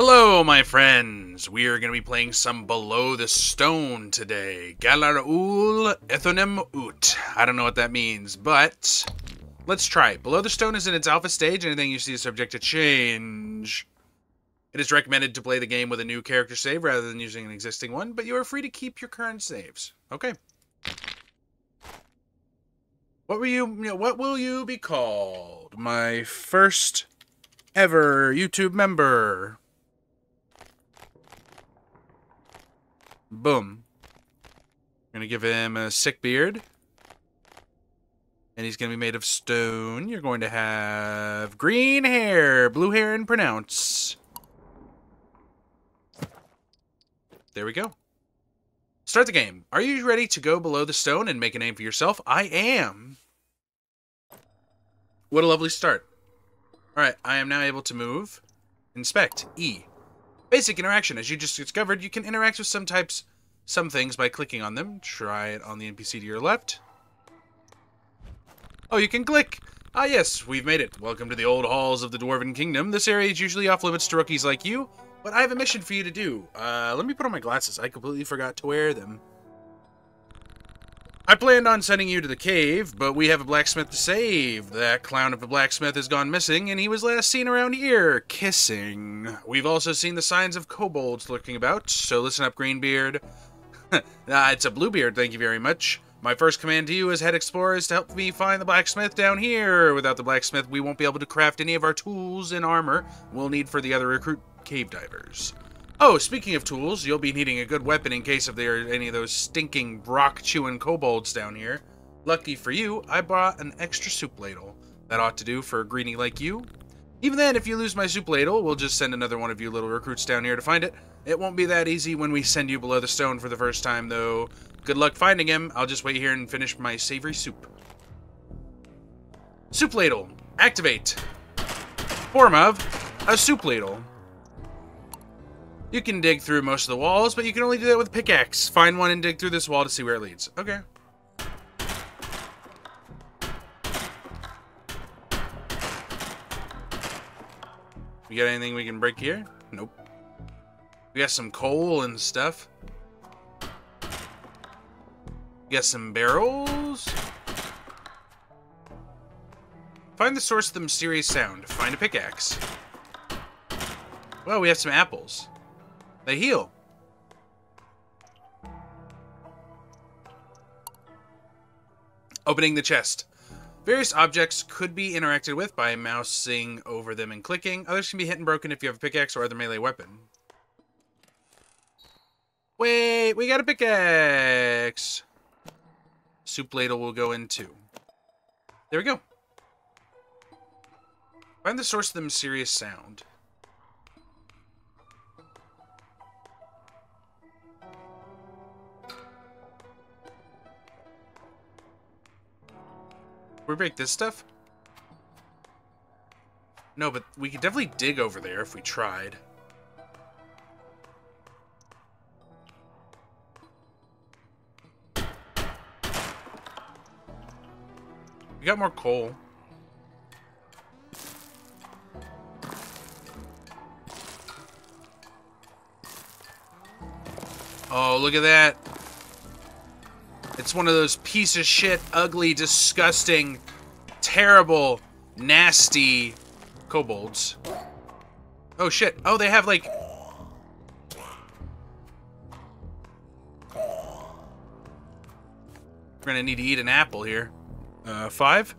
Hello, my friends. We are going to be playing some Below the Stone today. Galarul Ethonem Ut. I don't know what that means, but let's try. It. Below the Stone is in its alpha stage. Anything you see is subject to change. It is recommended to play the game with a new character save rather than using an existing one, but you are free to keep your current saves. Okay. What you what will you be called? My first ever YouTube member. Boom. I'm gonna give him a sick beard. And he's gonna be made of stone. You're going to have green hair, blue hair, and pronounce. There we go. Start the game. Are you ready to go below the stone and make a name for yourself? I am. What a lovely start. Alright, I am now able to move. Inspect. E. Basic interaction. As you just discovered, you can interact with some types, some things by clicking on them. Try it on the NPC to your left. Oh, you can click! Ah yes, we've made it. Welcome to the old halls of the Dwarven Kingdom. This area is usually off limits to rookies like you, but I have a mission for you to do. Uh, let me put on my glasses. I completely forgot to wear them. I planned on sending you to the cave, but we have a blacksmith to save. That clown of a blacksmith has gone missing, and he was last seen around here, kissing. We've also seen the signs of kobolds lurking about, so listen up, Greenbeard. ah, it's a Bluebeard, thank you very much. My first command to you as head explorer is to help me find the blacksmith down here. Without the blacksmith, we won't be able to craft any of our tools and armor we'll need for the other recruit cave divers. Oh, speaking of tools, you'll be needing a good weapon in case if there are any of those stinking rock-chewing kobolds down here. Lucky for you, I brought an extra soup ladle. That ought to do for a greenie like you. Even then, if you lose my soup ladle, we'll just send another one of you little recruits down here to find it. It won't be that easy when we send you below the stone for the first time, though. Good luck finding him. I'll just wait here and finish my savory soup. Soup ladle. Activate. Form of a soup ladle. You can dig through most of the walls, but you can only do that with a pickaxe. Find one and dig through this wall to see where it leads. Okay. We got anything we can break here? Nope. We got some coal and stuff. We got some barrels. Find the source of the mysterious sound. Find a pickaxe. Well, we have some apples. They heal. Opening the chest. Various objects could be interacted with by mousing over them and clicking. Others can be hit and broken if you have a pickaxe or other melee weapon. Wait, we got a pickaxe. Soup ladle will go in too. There we go. Find the source of the mysterious sound. We break this stuff? No, but we could definitely dig over there if we tried. We got more coal. Oh, look at that. It's one of those piece of shit, ugly, disgusting, terrible, nasty kobolds. Oh shit. Oh, they have like... We're gonna need to eat an apple here. Uh, five?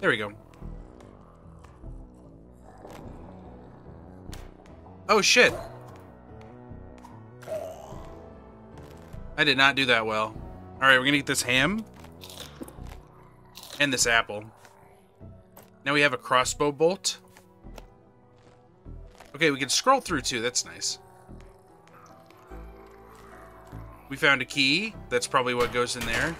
There we go. Oh shit. I did not do that well. Alright, we're gonna eat this ham. And this apple. Now we have a crossbow bolt. Okay, we can scroll through too. That's nice. We found a key. That's probably what goes in there.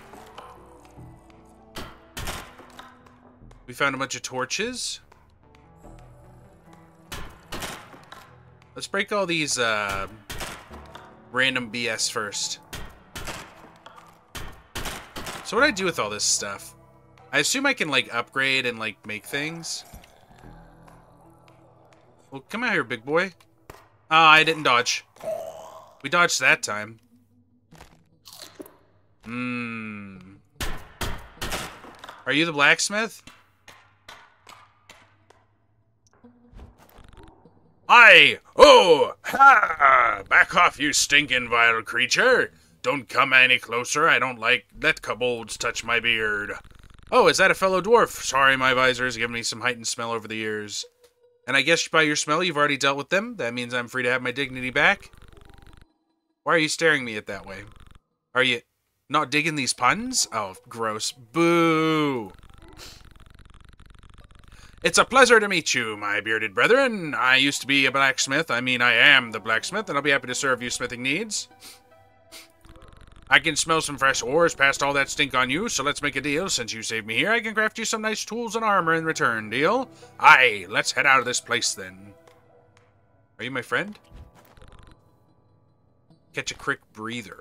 We found a bunch of torches. Let's break all these uh, random BS first. So what do I do with all this stuff? I assume I can, like, upgrade and, like, make things. Well, come out here, big boy. Ah, I didn't dodge. We dodged that time. Hmm. Are you the blacksmith? I. Oh! Ha! Back off, you stinking vile creature! Don't come any closer, I don't like let kobolds touch my beard. Oh, is that a fellow dwarf? Sorry, my visor has given me some heightened smell over the years. And I guess by your smell, you've already dealt with them. That means I'm free to have my dignity back. Why are you staring me at that way? Are you not digging these puns? Oh, gross. Boo! It's a pleasure to meet you, my bearded brethren. I used to be a blacksmith. I mean, I am the blacksmith, and I'll be happy to serve you smithing needs. I can smell some fresh ores past all that stink on you, so let's make a deal. Since you saved me here, I can craft you some nice tools and armor in return. Deal? Aye, let's head out of this place then. Are you my friend? Catch a quick breather.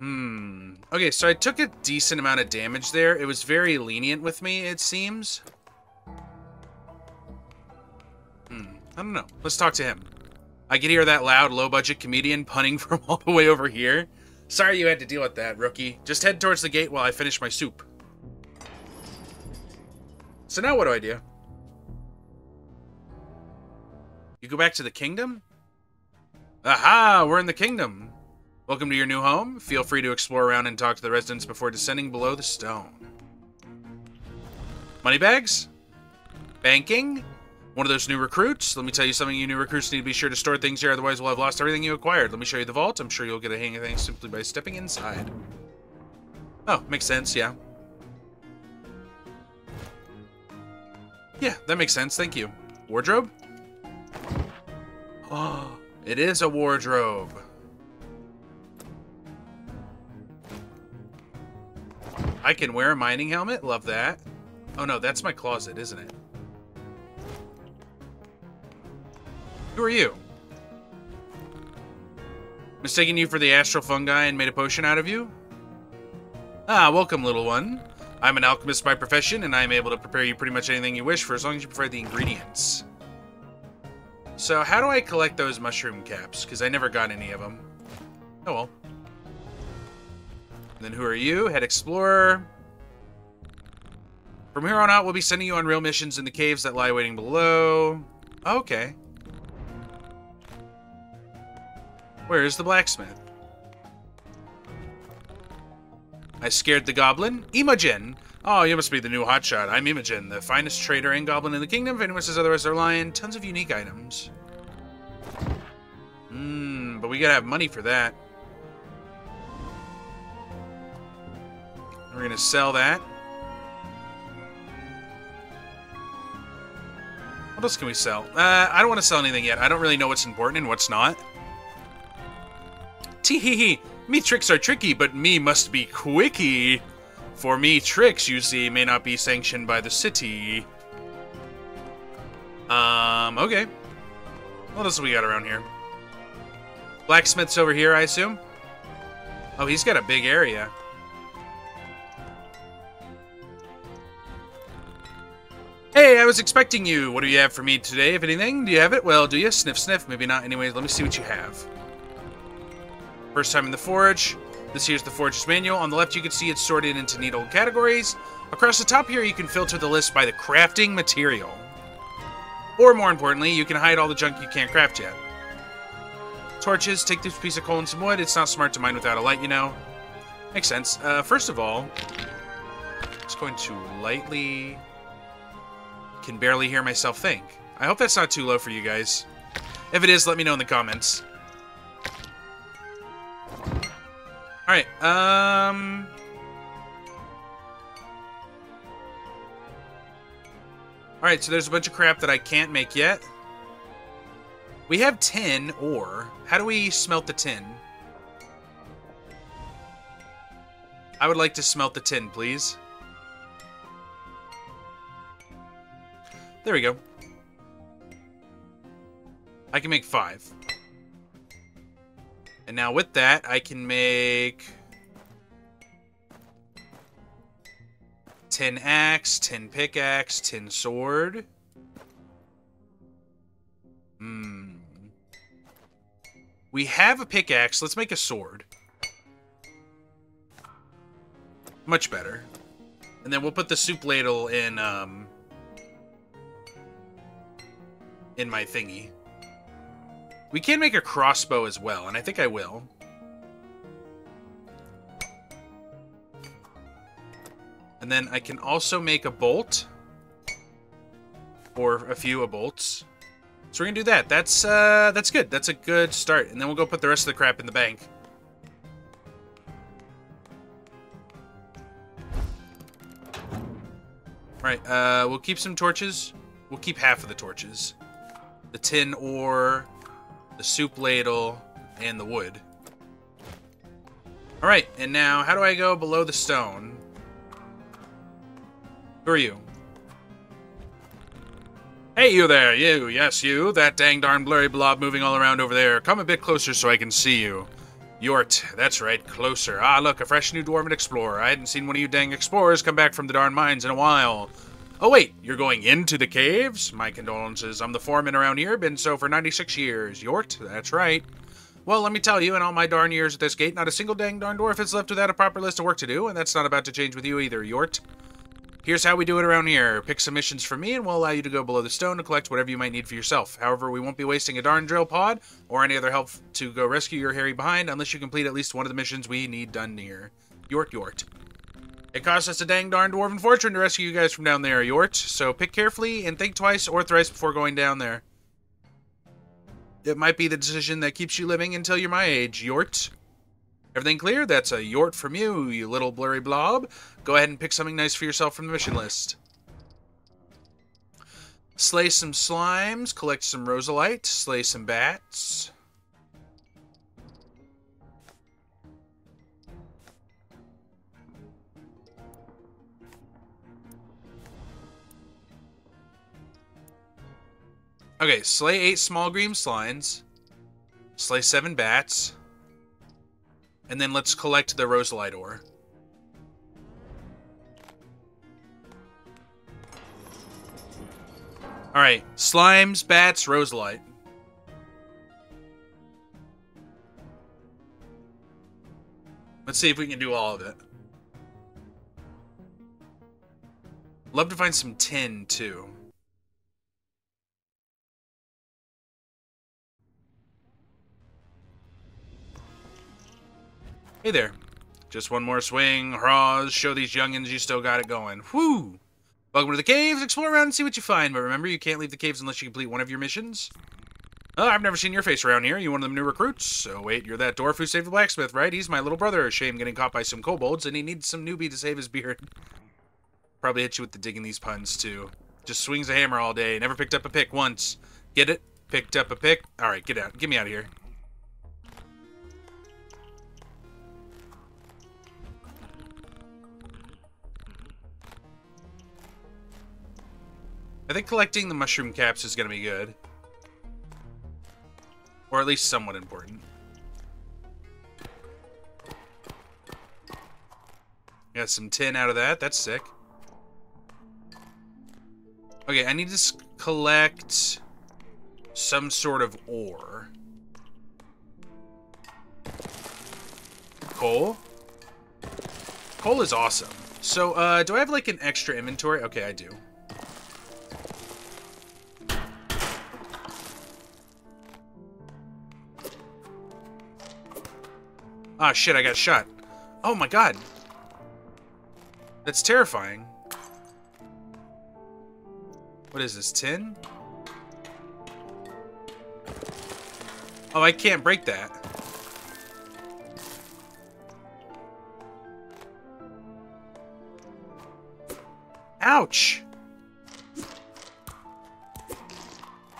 Hmm. Okay, so I took a decent amount of damage there. It was very lenient with me, it seems. Hmm. I don't know. Let's talk to him. I can hear that loud, low-budget comedian punning from all the way over here. Sorry you had to deal with that, rookie. Just head towards the gate while I finish my soup. So now what do I do? You go back to the kingdom? Aha! We're in the kingdom. Welcome to your new home. Feel free to explore around and talk to the residents before descending below the stone. Moneybags? Banking? One of those new recruits? Let me tell you something, you new recruits need to be sure to store things here, otherwise we'll have lost everything you acquired. Let me show you the vault. I'm sure you'll get a hang of things simply by stepping inside. Oh, makes sense, yeah. Yeah, that makes sense, thank you. Wardrobe? Oh, it is a wardrobe. I can wear a mining helmet. Love that. Oh, no, that's my closet, isn't it? Who are you? Mistaken you for the astral fungi and made a potion out of you? Ah, welcome, little one. I'm an alchemist by profession, and I'm able to prepare you pretty much anything you wish for as long as you provide the ingredients. So, how do I collect those mushroom caps? Because I never got any of them. Oh well. And then who are you? Head Explorer. From here on out, we'll be sending you on real missions in the caves that lie waiting below. Okay. Where is the blacksmith? I scared the goblin. Imogen! Oh, you must be the new hotshot. I'm Imogen, the finest trader and goblin in the kingdom. If anyone says otherwise, they're lying. Tons of unique items. Mmm, but we gotta have money for that. We're gonna sell that. What else can we sell? Uh, I don't want to sell anything yet. I don't really know what's important and what's not. Tee hee hee. Me tricks are tricky, but me must be quickie. For me, tricks, you see, may not be sanctioned by the city. Um, okay. What else we got around here? Blacksmith's over here, I assume? Oh, he's got a big area. Hey, I was expecting you. What do you have for me today, if anything? Do you have it? Well, do you? Sniff, sniff. Maybe not. Anyways, let me see what you have. First time in the Forge. This here's the Forge's manual. On the left, you can see it's sorted into neat old categories. Across the top here, you can filter the list by the crafting material. Or more importantly, you can hide all the junk you can't craft yet. Torches, take this piece of coal and some wood. It's not smart to mine without a light, you know. Makes sense. Uh, first of all, just going to lightly can barely hear myself think. I hope that's not too low for you guys. If it is, let me know in the comments. Alright, um... Alright, so there's a bunch of crap that I can't make yet. We have tin ore. How do we smelt the tin? I would like to smelt the tin, please. There we go. I can make five. And now with that, I can make... 10 axe, 10 pickaxe, 10 sword. Hmm. We have a pickaxe. Let's make a sword. Much better. And then we'll put the soup ladle in, um... In my thingy. We can make a crossbow as well, and I think I will. And then I can also make a bolt. Or a few of bolts. So we're gonna do that. That's uh that's good. That's a good start. And then we'll go put the rest of the crap in the bank. Alright, uh we'll keep some torches. We'll keep half of the torches. The tin ore, the soup ladle, and the wood. Alright, and now how do I go below the stone? Who are you? Hey, you there, you, yes, you, that dang darn blurry blob moving all around over there. Come a bit closer so I can see you. Yort, that's right, closer. Ah, look, a fresh new dwarven explorer. I hadn't seen one of you dang explorers come back from the darn mines in a while. Oh, wait, you're going into the caves? My condolences. I'm the foreman around here, been so for 96 years. Yort, that's right. Well, let me tell you, in all my darn years at this gate, not a single dang darn dwarf has left without a proper list of work to do, and that's not about to change with you either, Yort. Here's how we do it around here. Pick some missions for me, and we'll allow you to go below the stone to collect whatever you might need for yourself. However, we won't be wasting a darn drill pod or any other help to go rescue your hairy behind unless you complete at least one of the missions we need done here. Yort, Yort. It costs us a dang darn dwarven fortune to rescue you guys from down there, Yort, so pick carefully and think twice or thrice before going down there. It might be the decision that keeps you living until you're my age, Yort. Everything clear? That's a yort from you, you little blurry blob. Go ahead and pick something nice for yourself from the mission list. Slay some slimes, collect some rosalite, slay some bats. Okay, slay eight small green slimes, slay seven bats, and then let's collect the rosalite ore. Alright, slimes, bats, rosalite. Let's see if we can do all of it. Love to find some tin, too. Hey there. Just one more swing, hurrahs, show these youngins you still got it going. Whoo! Welcome to the caves, explore around and see what you find, but remember, you can't leave the caves unless you complete one of your missions. Oh, I've never seen your face around here. You one of them new recruits? Oh, wait, you're that dwarf who saved the blacksmith, right? He's my little brother. Shame getting caught by some kobolds, and he needs some newbie to save his beard. Probably hit you with the digging these puns, too. Just swings a hammer all day. Never picked up a pick once. Get it? Picked up a pick? Alright, get out. Get me out of here. I think collecting the mushroom caps is going to be good. Or at least somewhat important. Got some tin out of that. That's sick. Okay, I need to collect some sort of ore. Coal? Coal is awesome. So, uh, do I have, like, an extra inventory? Okay, I do. Ah, oh, shit, I got shot. Oh my god. That's terrifying. What is this, tin? Oh, I can't break that. Ouch!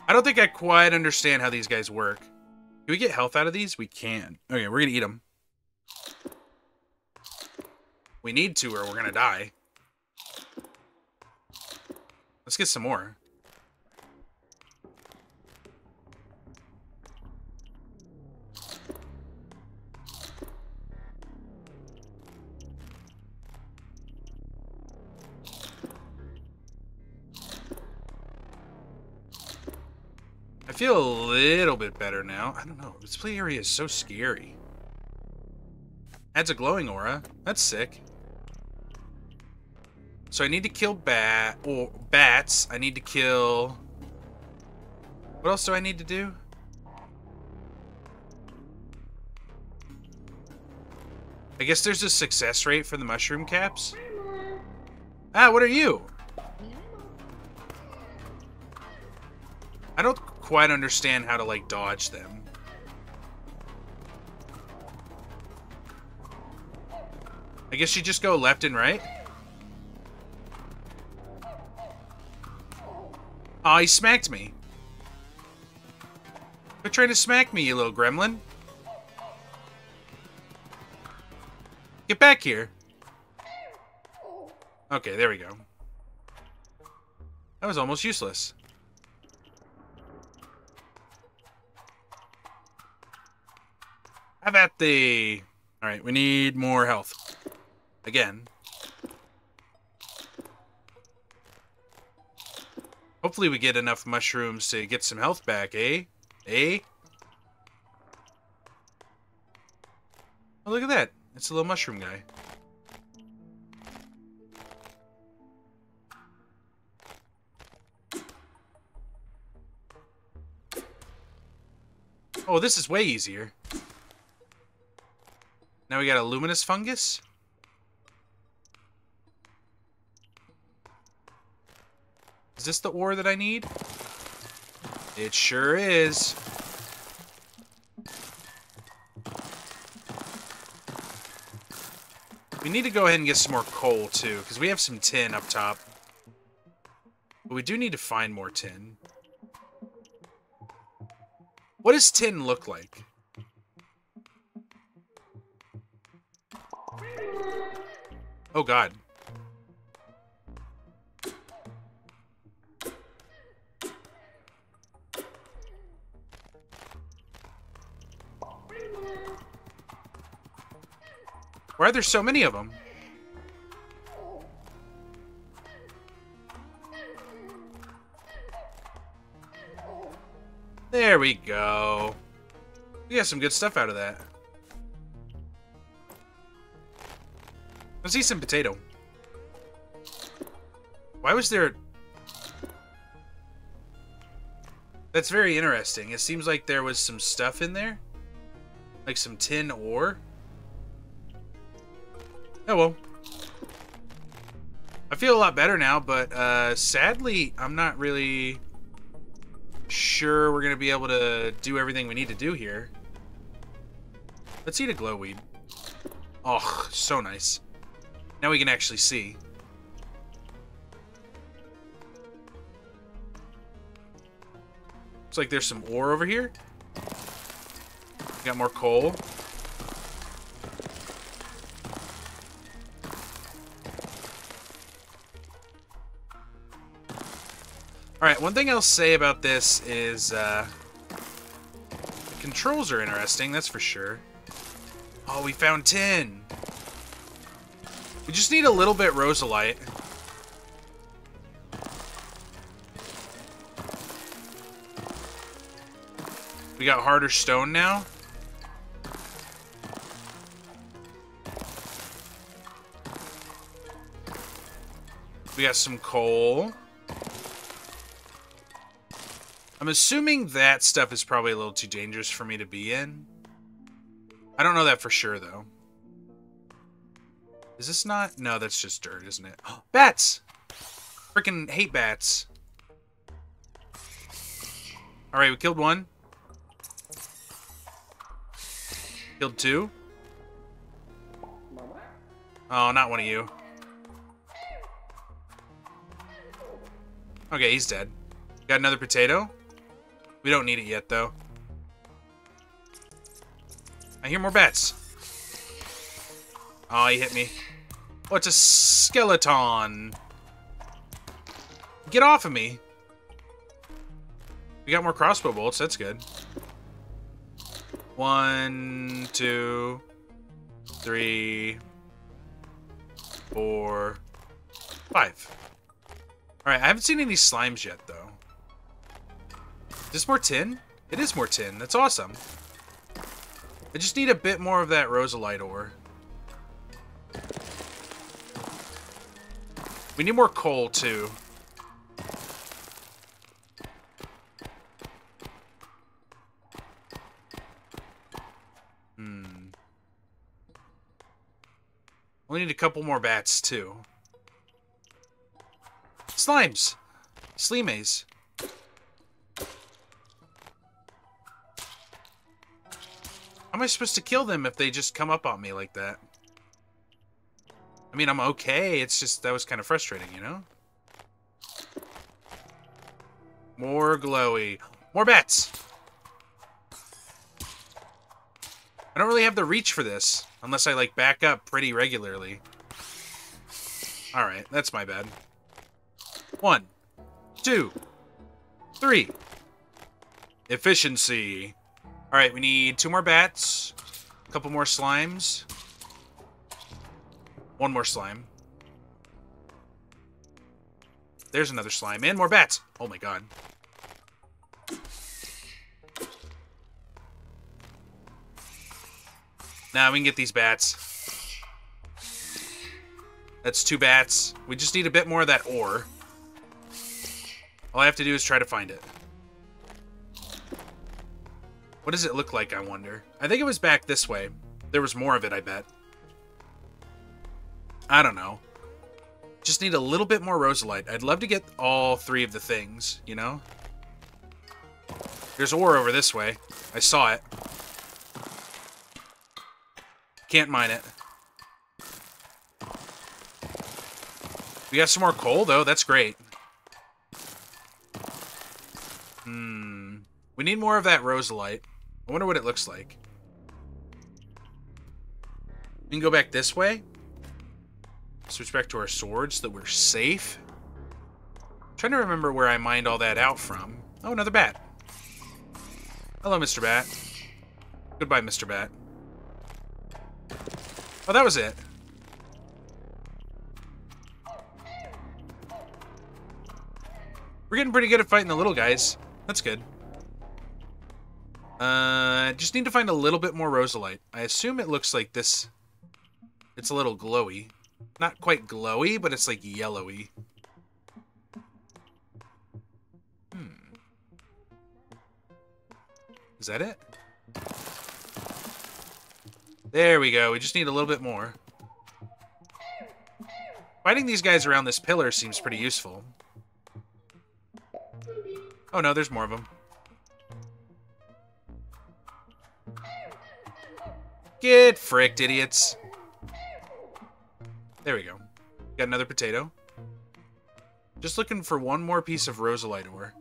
I don't think I quite understand how these guys work. Can we get health out of these? We can. Okay, we're gonna eat them. We need to or we're gonna die. Let's get some more. I feel a little bit better now. I don't know. This play area is so scary. Adds a glowing aura. That's sick. So I need to kill bat or bats. I need to kill. What else do I need to do? I guess there's a success rate for the mushroom caps. Ah, what are you? I don't quite understand how to, like, dodge them. I guess you just go left and right? Oh, he smacked me. Quit trying to smack me, you little gremlin. Get back here. Okay, there we go. That was almost useless. Have at the... Alright, we need more health. Again. Hopefully we get enough mushrooms to get some health back, eh? Eh? Oh, look at that. It's a little mushroom guy. Oh, this is way easier. Now we got a luminous fungus. This the ore that I need? It sure is. We need to go ahead and get some more coal, too, because we have some tin up top. But we do need to find more tin. What does tin look like? Oh, God. Why are there so many of them? There we go. We got some good stuff out of that. Let's eat some potato. Why was there... That's very interesting. It seems like there was some stuff in there. Like some tin ore. Oh well. I feel a lot better now, but uh, sadly, I'm not really sure we're going to be able to do everything we need to do here. Let's eat a glowweed. Oh, so nice. Now we can actually see. Looks like there's some ore over here. Got more coal. Alright, one thing I'll say about this is, uh... The controls are interesting, that's for sure. Oh, we found tin! We just need a little bit rosalite. We got harder stone now. We got some coal. I'm assuming that stuff is probably a little too dangerous for me to be in. I don't know that for sure, though. Is this not? No, that's just dirt, isn't it? Oh, bats! Freaking hate bats. Alright, we killed one. Killed two. Oh, not one of you. Okay, he's dead. Got another potato? We don't need it yet, though. I hear more bats. Oh, he hit me. Oh, it's a skeleton. Get off of me. We got more crossbow bolts. That's good. One, two, three, four, five. Alright, I haven't seen any slimes yet, though. This more tin? It is more tin. That's awesome. I just need a bit more of that rosalite ore. We need more coal, too. Hmm. We need a couple more bats, too. Slimes! Slimes. How am I supposed to kill them if they just come up on me like that? I mean, I'm okay. It's just, that was kind of frustrating, you know? More glowy. More bats! I don't really have the reach for this, unless I, like, back up pretty regularly. Alright, that's my bad. One, two, three. Efficiency. Alright, we need two more bats, a couple more slimes, one more slime. There's another slime, and more bats! Oh my god. Now we can get these bats. That's two bats. We just need a bit more of that ore. All I have to do is try to find it. What does it look like, I wonder? I think it was back this way. There was more of it, I bet. I don't know. Just need a little bit more rosalite. I'd love to get all three of the things, you know? There's ore over this way. I saw it. Can't mine it. We got some more coal, though. That's great. Hmm. We need more of that rosalite. I wonder what it looks like. We can go back this way. Switch back to our swords so that we're safe. I'm trying to remember where I mined all that out from. Oh, another bat. Hello, Mr. Bat. Goodbye, Mr. Bat. Oh, that was it. We're getting pretty good at fighting the little guys. That's good. Uh, just need to find a little bit more rosalite. I assume it looks like this. It's a little glowy. Not quite glowy, but it's like yellowy. Hmm. Is that it? There we go. We just need a little bit more. Fighting these guys around this pillar seems pretty useful. Oh no, there's more of them. Get fricked, idiots. There we go. Got another potato. Just looking for one more piece of rosalite ore.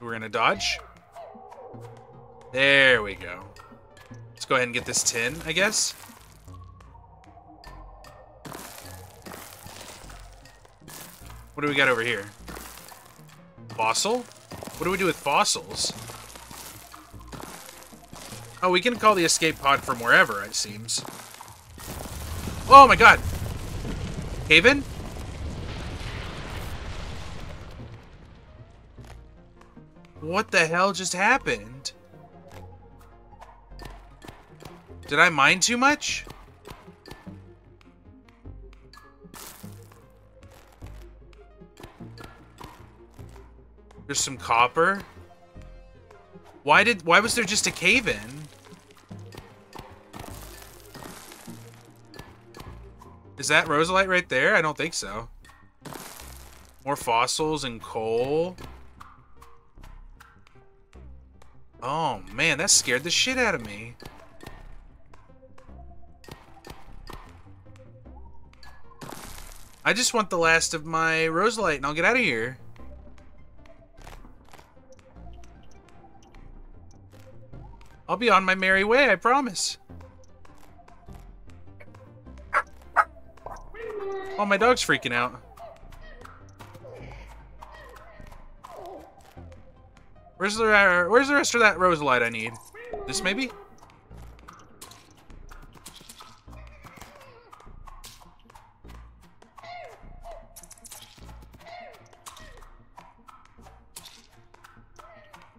We're gonna dodge. There we go. Let's go ahead and get this tin, I guess. What do we got over here? Fossil? What do we do with fossils? Oh, we can call the escape pod from wherever, it seems. Oh my god! Haven? What the hell just happened? Did I mine too much? There's some copper. Why did why was there just a cave in? Is that rosalite right there? I don't think so. More fossils and coal. Oh man, that scared the shit out of me. I just want the last of my rosalite and I'll get out of here. be on my merry way, I promise. Oh, my dog's freaking out. Where's the uh, where's the rest of that rosalite I need? This maybe?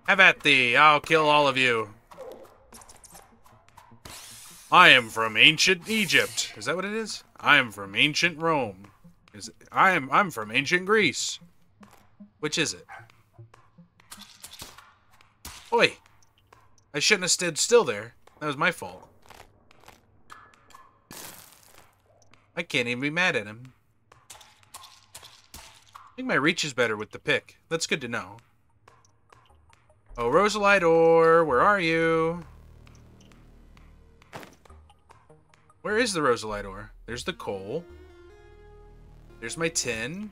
Have at thee, I'll kill all of you. I am from ancient Egypt. Is that what it is? I am from ancient Rome. Is it, I am I'm from ancient Greece. Which is it? Oi! I shouldn't have stood still there. That was my fault. I can't even be mad at him. I think my reach is better with the pick. That's good to know. Oh, Rosalite ore, where are you? Where is the Rosalite ore? There's the coal. There's my tin.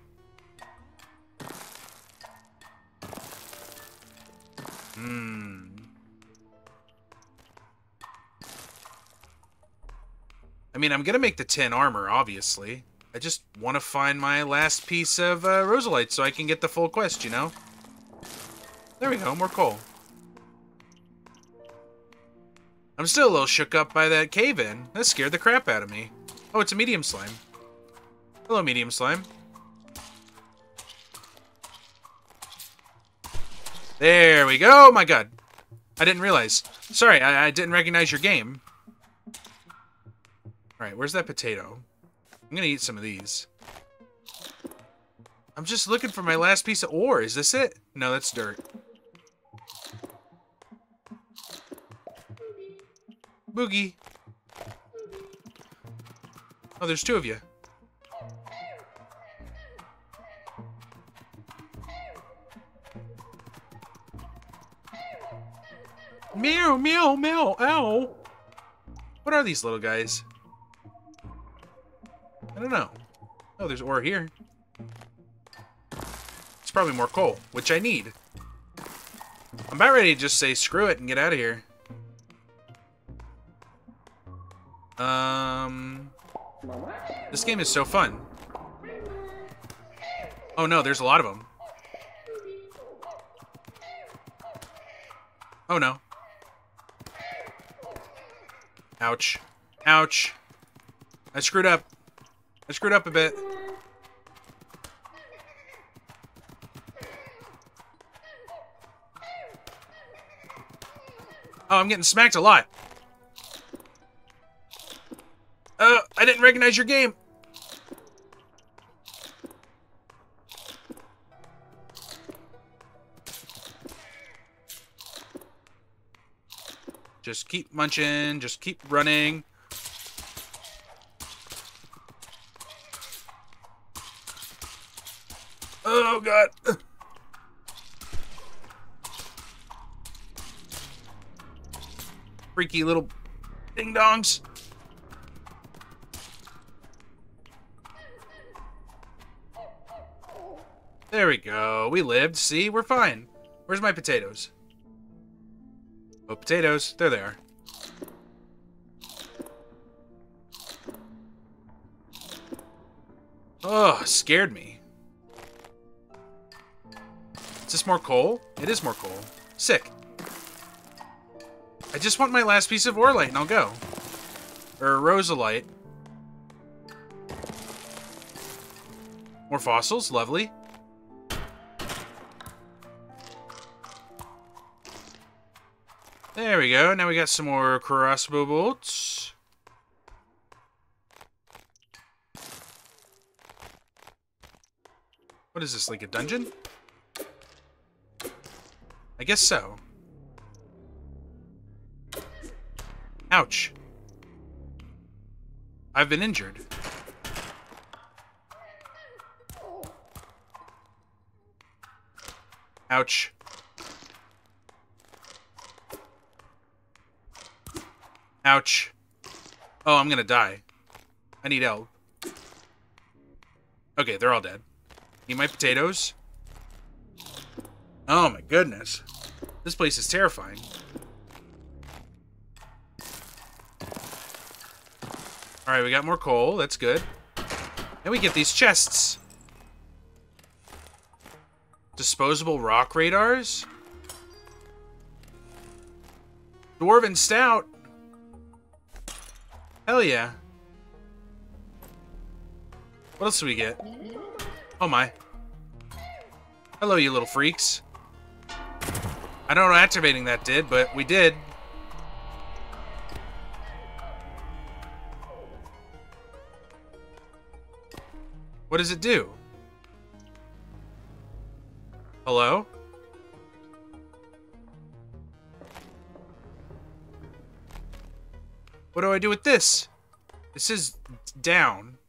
Hmm. I mean, I'm gonna make the tin armor, obviously. I just want to find my last piece of uh, Rosalite so I can get the full quest, you know? There we go, more coal. I'm still a little shook up by that cave-in. That scared the crap out of me. Oh, it's a medium slime. Hello, medium slime. There we go. Oh my god. I didn't realize. Sorry, I, I didn't recognize your game. Alright, where's that potato? I'm gonna eat some of these. I'm just looking for my last piece of ore. Is this it? No, that's dirt. Boogie. Oh, there's two of you. Meow, meow, meow, ow. What are these little guys? I don't know. Oh, there's ore here. It's probably more coal, which I need. I'm about ready to just say screw it and get out of here. Um, this game is so fun. Oh no, there's a lot of them. Oh no. Ouch. Ouch. I screwed up. I screwed up a bit. Oh, I'm getting smacked a lot. Uh, I didn't recognize your game. Just keep munching, just keep running. Oh god. Freaky little ding There we go. We lived. See? We're fine. Where's my potatoes? Oh, potatoes. There they are. Oh, scared me. Is this more coal? It is more coal. Sick. I just want my last piece of orelite and I'll go. Or rosalite. More fossils, lovely. There we go. Now we got some more crossbow bolts. What is this, like a dungeon? I guess so. Ouch. I've been injured. Ouch. Ouch. Oh, I'm gonna die. I need help. Okay, they're all dead. Need my potatoes. Oh my goodness. This place is terrifying. Alright, we got more coal. That's good. And we get these chests. Disposable rock radars? Dwarven Stout. Hell yeah. What else do we get? Oh my. Hello, you little freaks. I don't know activating that did, but we did. What does it do? Hello? What do I do with this? This is down.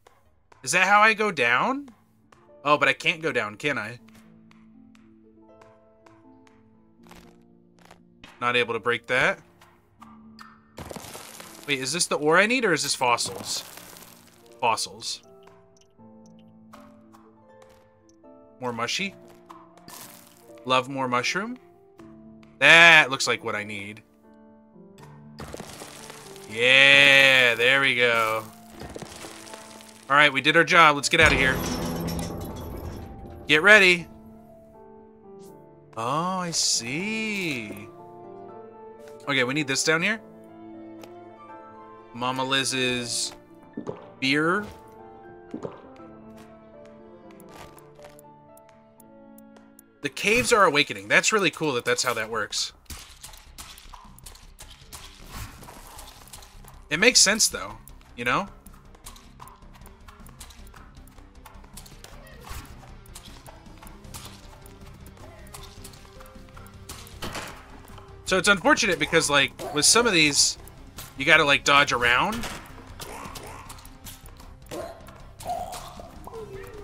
Is that how I go down? Oh, but I can't go down, can I? Not able to break that. Wait, is this the ore I need, or is this fossils? Fossils. More mushy. Love more mushroom. That looks like what I need. Yeah, there we go. Alright, we did our job. Let's get out of here. Get ready. Oh, I see. Okay, we need this down here. Mama Liz's beer. The caves are awakening. That's really cool that that's how that works. It makes sense, though. You know? So it's unfortunate because, like, with some of these, you gotta, like, dodge around.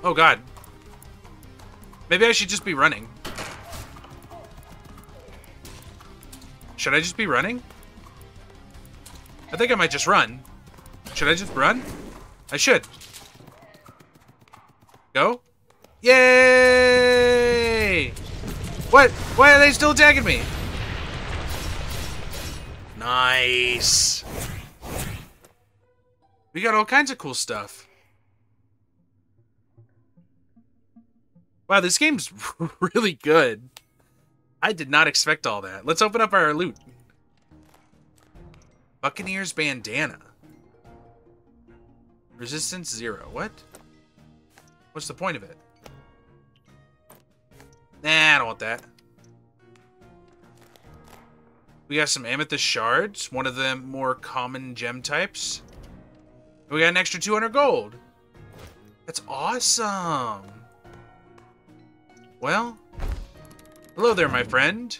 Oh, God. Maybe I should just be running. Should I just be running? I think I might just run. Should I just run? I should. Go. Yay! What? Why are they still attacking me? Nice. We got all kinds of cool stuff. Wow, this game's really good. I did not expect all that. Let's open up our loot. Buccaneers bandana. Resistance zero. What? What's the point of it? Nah, I don't want that. We got some amethyst shards, one of the more common gem types. We got an extra 200 gold. That's awesome. Well, hello there, my friend.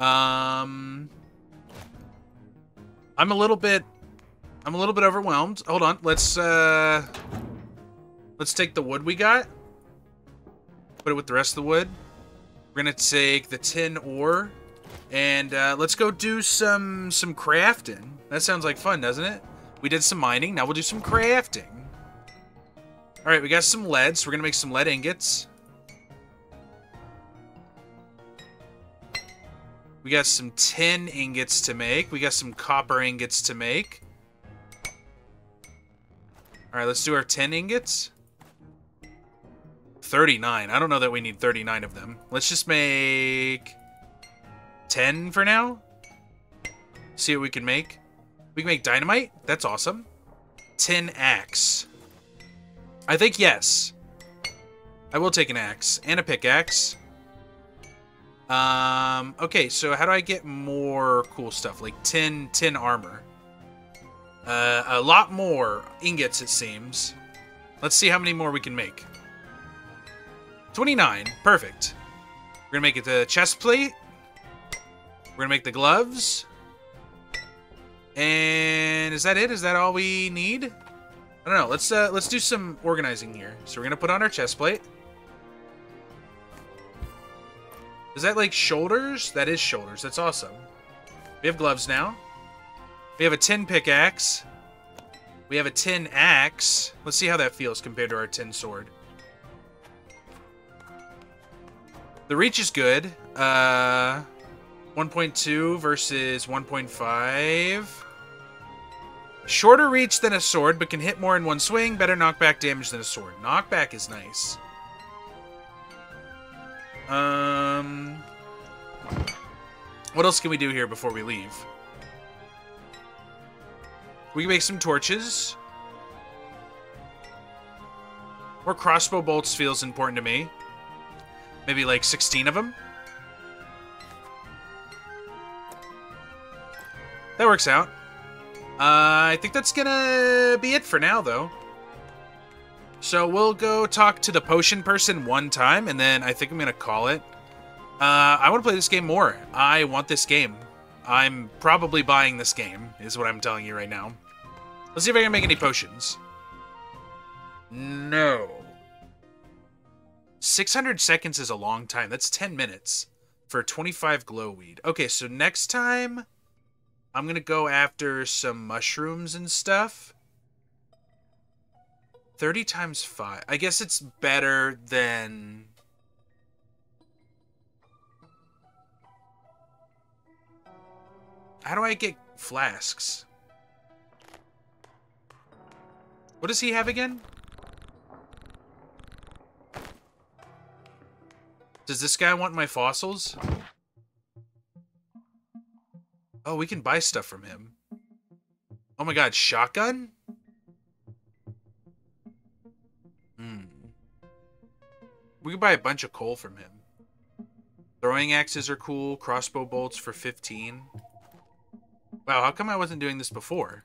Um, I'm a little bit, I'm a little bit overwhelmed. Hold on, let's, uh, let's take the wood we got. Put it with the rest of the wood. We're gonna take the tin ore, and uh, let's go do some some crafting. That sounds like fun, doesn't it? We did some mining, now we'll do some crafting. All right, we got some lead, so we're gonna make some lead ingots. We got some tin ingots to make. We got some copper ingots to make. Alright, let's do our 10 ingots. 39. I don't know that we need 39 of them. Let's just make 10 for now. See what we can make. We can make dynamite. That's awesome. Tin axe. I think yes. I will take an axe and a pickaxe. Um, okay, so how do I get more cool stuff? Like tin, tin armor. Uh, a lot more ingots, it seems. Let's see how many more we can make. 29. Perfect. We're gonna make it the chest plate. We're gonna make the gloves. And is that it? Is that all we need? I don't know. Let's uh, let's do some organizing here. So we're gonna put on our chest plate. Is that like shoulders? That is shoulders. That's awesome. We have gloves now. We have a tin pickaxe. We have a tin axe. Let's see how that feels compared to our tin sword. The reach is good. Uh, 1.2 versus 1.5. Shorter reach than a sword, but can hit more in one swing. Better knockback damage than a sword. Knockback is nice. Um, what else can we do here before we leave? We can make some torches. More crossbow bolts feels important to me. Maybe like 16 of them. That works out. Uh, I think that's gonna be it for now, though. So we'll go talk to the potion person one time, and then I think I'm gonna call it. Uh, I want to play this game more. I want this game. I'm probably buying this game, is what I'm telling you right now. Let's see if I can make any potions. No. 600 seconds is a long time. That's 10 minutes for 25 glowweed. Okay, so next time I'm going to go after some mushrooms and stuff. 30 times 5. I guess it's better than... How do I get flasks? What does he have again? Does this guy want my fossils? Oh, we can buy stuff from him. Oh my god, shotgun? We could buy a bunch of coal from him. Throwing axes are cool. Crossbow bolts for 15. Wow, how come I wasn't doing this before?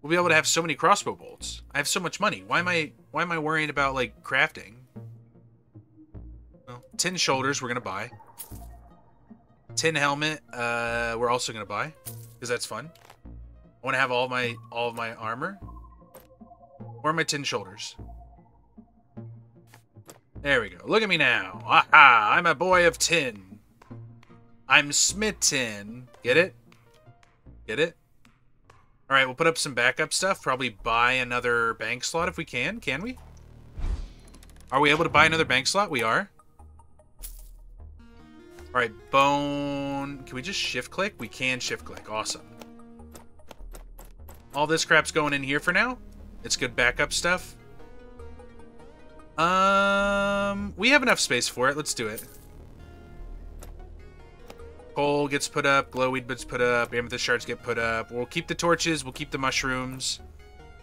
We'll be able to have so many crossbow bolts. I have so much money. Why am I why am I worrying about like crafting? Well, tin shoulders we're gonna buy. Tin helmet, uh, we're also gonna buy because that's fun. I want to have all my all of my armor. Where are my tin shoulders? There we go. Look at me now. Aha! I'm a boy of tin. I'm smitten. Get it? Get it? All right, we'll put up some backup stuff. Probably buy another bank slot if we can. Can we? Are we able to buy another bank slot? We are. All right, bone. Can we just shift click? We can shift click. Awesome. All this crap's going in here for now. It's good backup stuff. Um, we have enough space for it. Let's do it. Coal gets put up, glowweed gets put up, amethyst shards get put up. We'll keep the torches, we'll keep the mushrooms.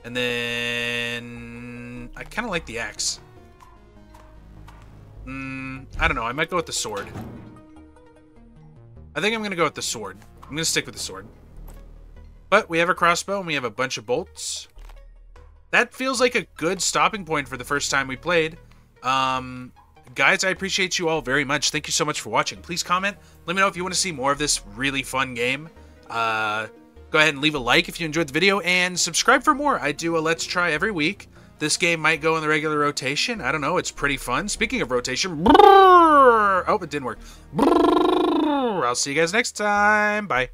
And then... I kind of like the axe. Mm, I don't know, I might go with the sword. I think I'm going to go with the sword. I'm going to stick with the sword. But we have a crossbow and we have a bunch of bolts. That feels like a good stopping point for the first time we played. Um, guys, I appreciate you all very much. Thank you so much for watching. Please comment. Let me know if you want to see more of this really fun game. Uh, go ahead and leave a like if you enjoyed the video and subscribe for more. I do a Let's Try every week. This game might go in the regular rotation. I don't know. It's pretty fun. Speaking of rotation, brrr, oh, it didn't work. Brrr, I'll see you guys next time. Bye.